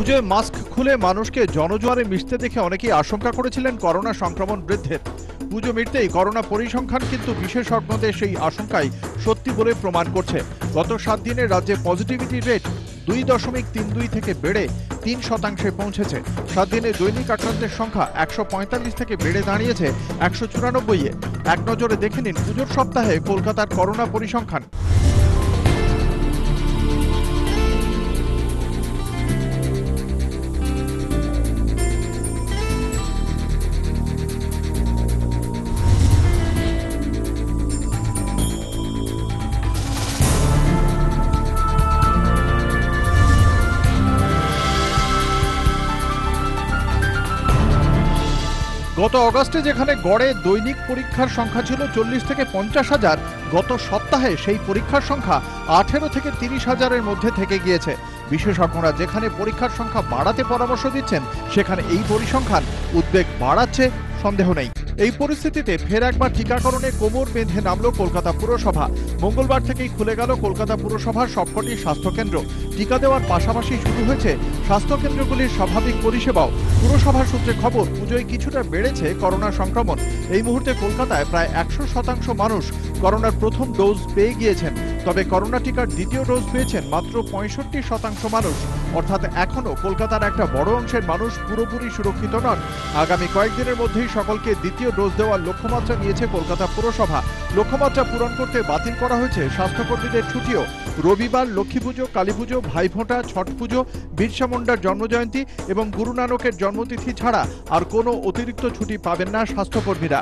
পুজোয় মাস্ক খুলে মানুষকে জনজোয়ারে মিশতে দেখে অনেকেই আশঙ্কা করেছিলেন করোনা সংক্রমণ বৃদ্ধির পুজো মিটতেই করোনা পরিসংখ্যান কিন্তু বিশেষজ্ঞদের সেই আশঙ্কাই সত্যি বলে প্রমাণ করছে। গত সাত দিনে রাজ্যে পজিটিভিটি রেট দুই দশমিক তিন দুই থেকে বেড়ে তিন শতাংশে পৌঁছেছে। সাত দিনে দৈনিক আক্রান্তের সংখ্যা একশো পঁয়তাল্লিশ থেকে বেড়ে দাঁড়িয়েছে একশো চুরানব্বই এ এক নজরে দেখে নিন পুজোর সপ্তাহে কলকাতার করোনা পরিসংখ্যান। গত অগাস্টে যেখানে গড়ে দৈনিক পরীক্ষার সংখ্যা ছিল চল্লিশ থেকে পঞ্চাশ হাজার গত সপ্তাহে সেই পরীক্ষার সংখ্যা আঠেরো থেকে তিরিশ হাজারের মধ্যে থেকে গিয়েছে। বিশেষজ্ঞরা যেখানে পরীক্ষার সংখ্যা বাড়াতে পরামর্শ দিচ্ছেন, সেখানে এই পরিসংখ্যান উদ্বেগ বাড়াচ্ছে, সন্দেহ নেই। এই পরিস্থিতিতে ফের একবার টিকাকরণে কোমর বেঁধে নামল কলকাতা পুরসভা। মঙ্গলবার থেকেই খুলে গেল কলকাতা পুরসভার সবকটি স্বাস্থ্যকেন্দ্র। টিকা দেওয়ার পাশাপাশি শুরু হয়েছে স্বাস্থ্যকেন্দ্রগুলির স্বাভাবিক পরিষেবাও। পুরসভার সূত্রে খবর, পুজোয় কিছুটা বেড়েছে করোনা সংক্রমণ। এই মুহূর্তে কলকাতায় প্রায় একশো শতাংশ মানুষ করোনার প্রথম ডোজ পেয়ে গিয়েছেন। তবে করোনা টিকার দ্বিতীয় ডোজ পেয়েছেন মাত্র পঁয়ষট্টি শতাংশ মানুষ। অর্থাৎ এখনও কলকাতার একটা বড় অংশের মানুষ পুরোপুরি সুরক্ষিত নন। আগামী কয়েকদিনের মধ্যেই সকলকে দ্বিতীয় ডোজ দেওয়ার লক্ষ্যমাত্রা নিয়েছে কলকাতা পুরসভা। লক্ষ্যমাত্রা পূরণ করতে বাতিল করা হয়েছে স্বাস্থ্যকর্মীদের ছুটিও। রবিবার লক্ষ্মী পুজো, কালী পুজো ভাইফোঁটা ছট পুজো, বিরসা মুন্ডার জন্মজয়ন্তী এবং গুরু নানকের জন্মতিথি ছাড়া আর কোনো অতিরিক্ত ছুটি পাবেন না স্বাস্থ্যকর্মীরা।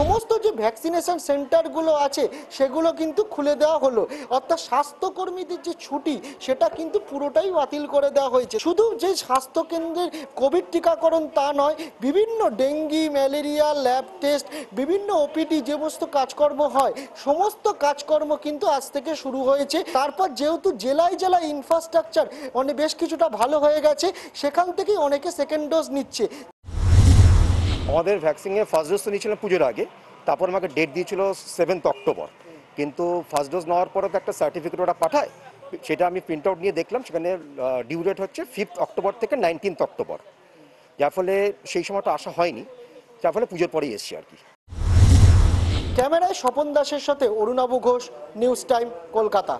সমস্ত যে ভ্যাকসিনেশন সেন্টারগুলো আছে, সেগুলো কিন্তু খুলে দেওয়া হলো। অর্থাৎ স্বাস্থ্যকর্মীদের যে ছুটি, সেটা কিন্তু পুরোটাই বাতিল করে দেওয়া হয়েছে। শুধু যে স্বাস্থ্যকেন্দ্রের কোভিড টিকাকরণ তা নয়, বিভিন্ন ডেঙ্গি, ম্যালেরিয়া ল্যাব টেস্ট বিভিন্ন ওপিডি যে সমস্ত কাজকর্ম হয়, সমস্ত কাজকর্ম কিন্তু আজ থেকে শুরু হয়েছে। তারপর যেহেতু জেলায় জেলায় ইনফ্রাস্ট্রাকচার অনেক বেশ কিছুটা ভালো হয়ে গেছে, সেখান থেকেই অনেকে সেকেন্ড ডোজ নিচ্ছে। আমাদের ভ্যাকসিনের ফার্স্ট ডোজ তো নিয়েছিলাম পুজোর আগে, তারপর আমাকে ডেট দিয়েছিল সেভেন্থ অক্টোবর কিন্তু ফার্স্ট ডোজ নেওয়ার পরে তো একটা সার্টিফিকেট ওরা পাঠায়, সেটা আমি প্রিন্ট আউট নিয়ে দেখলাম, সেখানে ডিউ ডেট হচ্ছে ফিফথ অক্টোবর থেকে নাইনটিন্থ অক্টোবর যার ফলে সেই সময়টা আসা হয়নি, যার ফলে পুজোর পরেই এসছি আর কি। ক্যামেরায় স্বপন দাসের সাথে অরুণাভ ঘোষ নিউজ টাইম কলকাতা।